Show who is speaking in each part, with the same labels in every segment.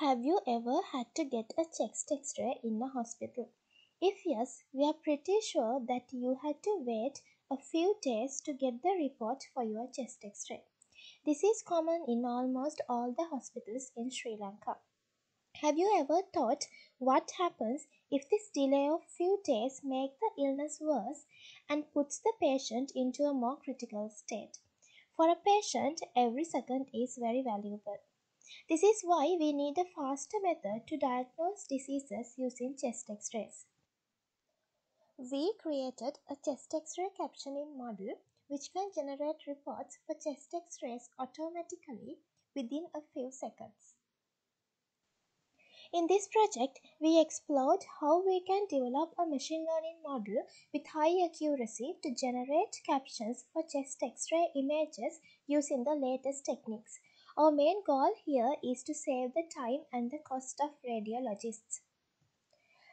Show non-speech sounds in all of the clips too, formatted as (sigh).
Speaker 1: Have you ever had to get a chest x-ray in a hospital? If yes, we are pretty sure that you had to wait a few days to get the report for your chest x-ray. This is common in almost all the hospitals in Sri Lanka. Have you ever thought what happens if this delay of few days makes the illness worse and puts the patient into a more critical state? For a patient, every second is very valuable. This is why we need a faster method to diagnose diseases using chest x-rays. We created a chest x-ray captioning model which can generate reports for chest x-rays automatically within a few seconds. In this project, we explored how we can develop a machine learning model with high accuracy to generate captions for chest x-ray images using the latest techniques. Our main goal here is to save the time and the cost of radiologists.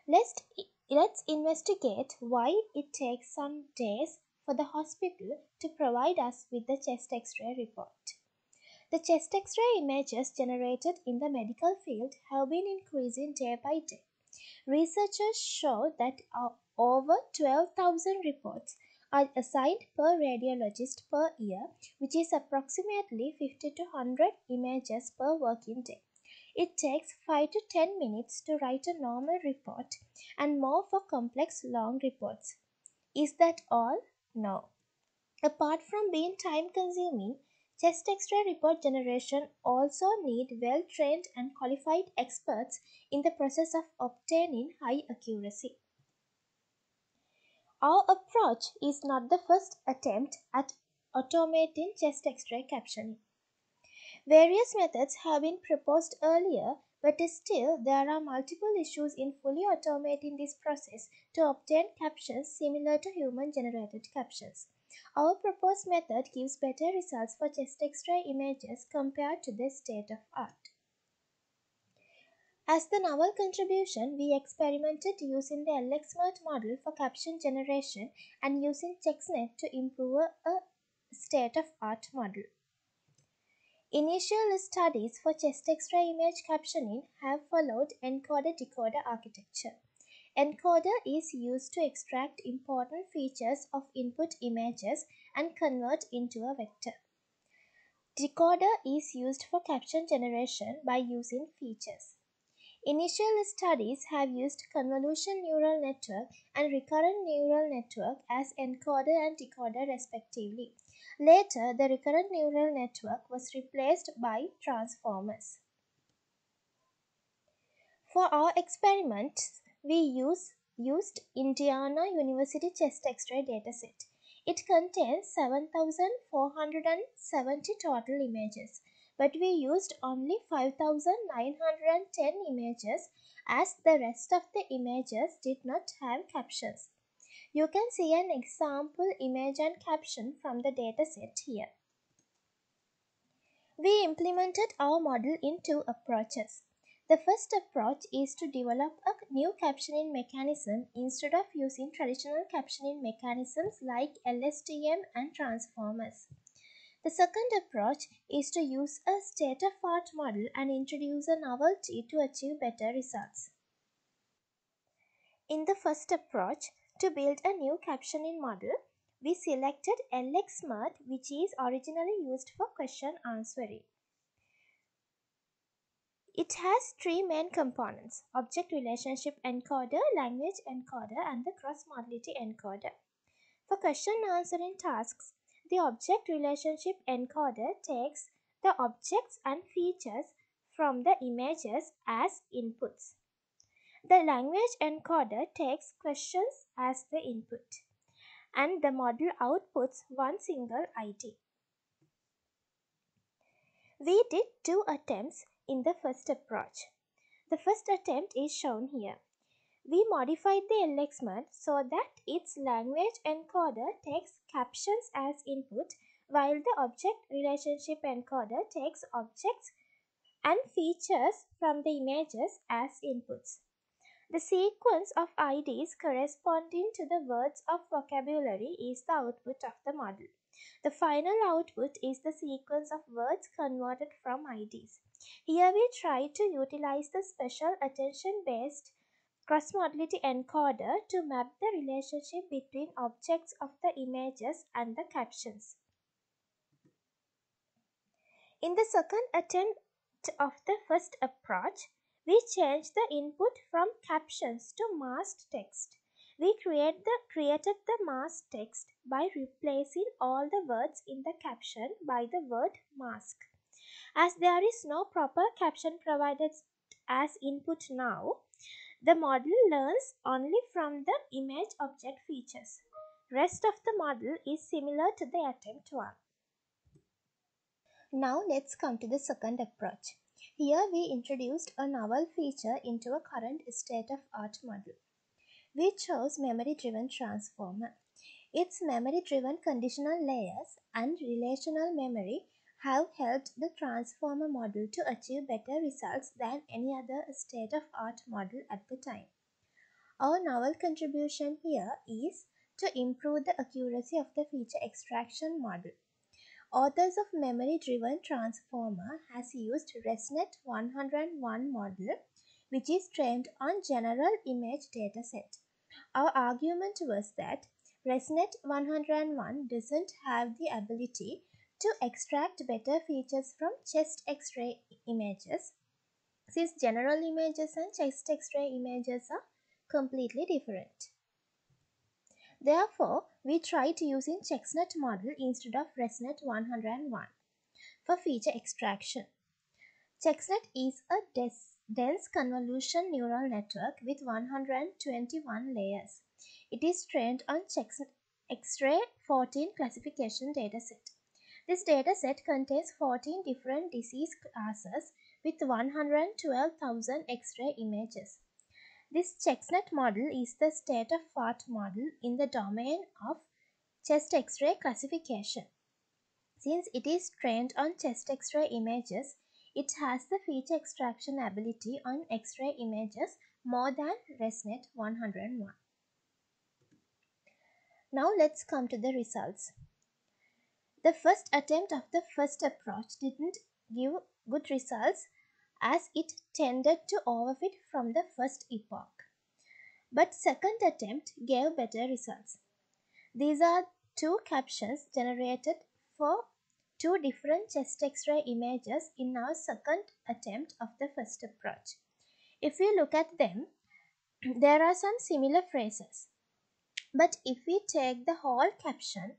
Speaker 1: Let's, let's investigate why it takes some days for the hospital to provide us with the chest x-ray report. The chest x-ray images generated in the medical field have been increasing day by day. Researchers show that over 12,000 reports are assigned per radiologist per year, which is approximately 50 to 100 images per working day. It takes 5 to 10 minutes to write a normal report and more for complex long reports. Is that all? No. Apart from being time consuming, chest x-ray report generation also need well-trained and qualified experts in the process of obtaining high accuracy. Our approach is not the first attempt at automating chest x-ray captioning. Various methods have been proposed earlier, but still there are multiple issues in fully automating this process to obtain captions similar to human-generated captions. Our proposed method gives better results for chest x-ray images compared to the state of art. As the novel contribution, we experimented using the LXMERT model for caption generation and using CheXNet to improve a state-of-art model. Initial studies for chest x-ray image captioning have followed encoder-decoder architecture. Encoder is used to extract important features of input images and convert into a vector. Decoder is used for caption generation by using features. Initial studies have used convolution neural network and recurrent neural network as encoder and decoder respectively. Later, the recurrent neural network was replaced by transformers. For our experiments, we use, used Indiana University chest x-ray dataset. It contains 7,470 total images but we used only 5910 images as the rest of the images did not have captions. You can see an example image and caption from the dataset here. We implemented our model in two approaches. The first approach is to develop a new captioning mechanism instead of using traditional captioning mechanisms like LSTM and transformers. The second approach is to use a state-of-art model and introduce a novelty to achieve better results. In the first approach, to build a new captioning model, we selected LXMERT which is originally used for question answering. It has three main components, object relationship encoder, language encoder, and the cross-modality encoder. For question answering tasks, the object relationship encoder takes the objects and features from the images as inputs. The language encoder takes questions as the input and the model outputs one single ID. We did two attempts in the first approach. The first attempt is shown here. We modified the LXMERT so that its language encoder takes captions as input while the object relationship encoder takes objects and features from the images as inputs. The sequence of IDs corresponding to the words of vocabulary is the output of the model. The final output is the sequence of words converted from IDs. Here we try to utilize the special attention-based cross-modality encoder to map the relationship between objects of the images and the captions. In the second attempt of the first approach, we change the input from captions to masked text. We create the, created the masked text by replacing all the words in the caption by the word mask. As there is no proper caption provided as input now, the model learns only from the image object features. Rest of the model is similar to the attempt one. Now let's come to the second approach. Here we introduced a novel feature into a current state of art model. We chose memory-driven transformer. Its memory-driven conditional layers and relational memory have helped the transformer model to achieve better results than any other state-of-art model at the time. Our novel contribution here is to improve the accuracy of the feature extraction model. Authors of memory-driven transformer has used ResNet 101 model which is trained on general image dataset. Our argument was that ResNet 101 doesn't have the ability to extract better features from chest x-ray images since general images and chest x-ray images are completely different. Therefore, we tried using ChexNet model instead of ResNet 101 for feature extraction. ChexNet is a dense convolution neural network with 121 layers. It is trained on chest X-ray 14 classification dataset. This dataset contains 14 different disease classes with 112,000 X-ray images. This ChexNet model is the state-of-art model in the domain of chest X-ray classification. Since it is trained on chest X-ray images, it has the feature extraction ability on X-ray images more than ResNet 101. Now let's come to the results. The first attempt of the first approach didn't give good results as it tended to overfit from the first epoch. But second attempt gave better results. These are two captions generated for two different chest x-ray images in our second attempt of the first approach. If we look at them, (clears throat) there are some similar phrases. But if we take the whole caption,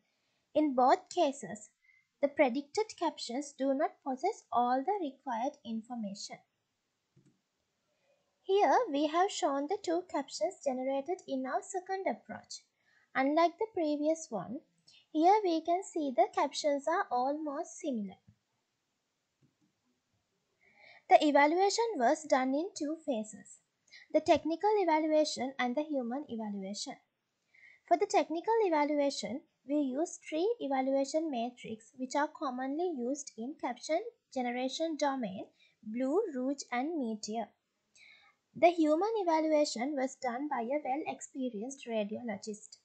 Speaker 1: in both cases, the predicted captions do not possess all the required information. Here we have shown the two captions generated in our second approach. Unlike the previous one, here we can see the captions are almost similar. The evaluation was done in two phases, the technical evaluation and the human evaluation. For the technical evaluation, we use three evaluation matrices which are commonly used in caption generation domain, BLEU, Rouge and Meteor. The human evaluation was done by a well-experienced radiologist.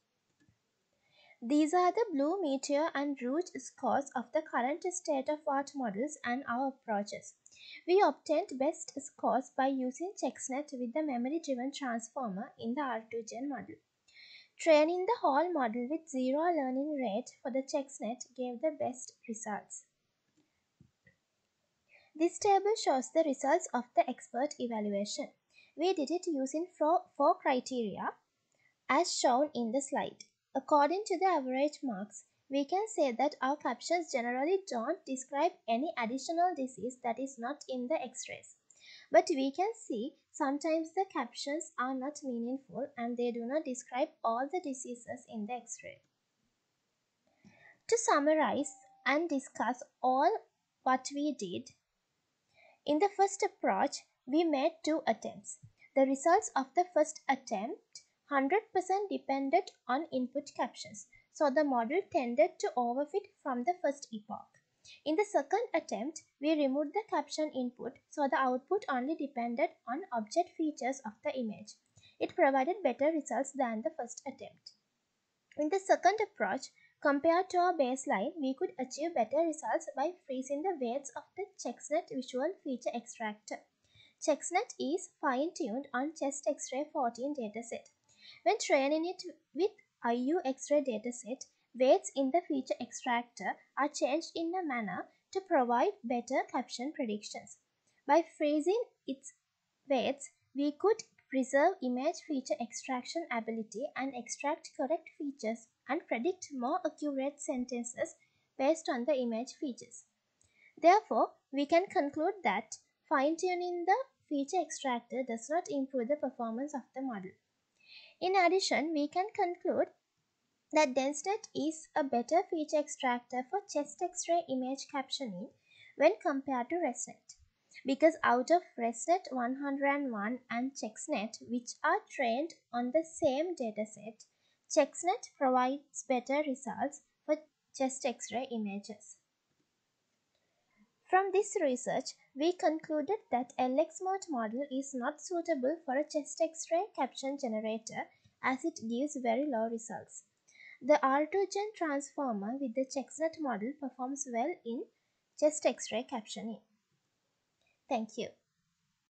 Speaker 1: These are the BLEU, Meteor and Rouge scores of the current state-of-art models and our approaches. We obtained best scores by using ChexNet with the memory-driven transformer in the R2Gen model. Training the whole model with zero learning rate for the ChexNet gave the best results. This table shows the results of the expert evaluation. We did it using four, four criteria as shown in the slide. According to the average marks, we can say that our captions generally don't describe any additional disease that is not in the x-rays. But we can see sometimes the captions are not meaningful and they do not describe all the diseases in the X-ray. To summarize and discuss all what we did, in the first approach, we made two attempts. The results of the first attempt 100% depended on input captions, so the model tended to overfit from the first epoch. In the second attempt, we removed the caption input so the output only depended on object features of the image. It provided better results than the first attempt. In the second approach, Compared to our baseline, we could achieve better results by freezing the weights of the ChexNet visual feature extractor. ChexNet is fine-tuned on chest X-ray 14 dataset. When training it with IU X-ray dataset, weights in the feature extractor are changed in a manner to provide better caption predictions. By freezing its weights, we could preserve image feature extraction ability and extract correct features and predict more accurate sentences based on the image features. Therefore, we can conclude that fine-tuning the feature extractor does not improve the performance of the model. In addition, we can conclude that DenseNet is a better feature extractor for chest X-ray image captioning when compared to ResNet. Because out of ResNet 101 and ChexNet, which are trained on the same dataset, ChexNet provides better results for chest X-ray images. From this research, we concluded that LXMERT model is not suitable for a chest X-ray caption generator as it gives very low results. The R2Gen transformer with the ChexNet model performs well in chest X-ray captioning. Thank you.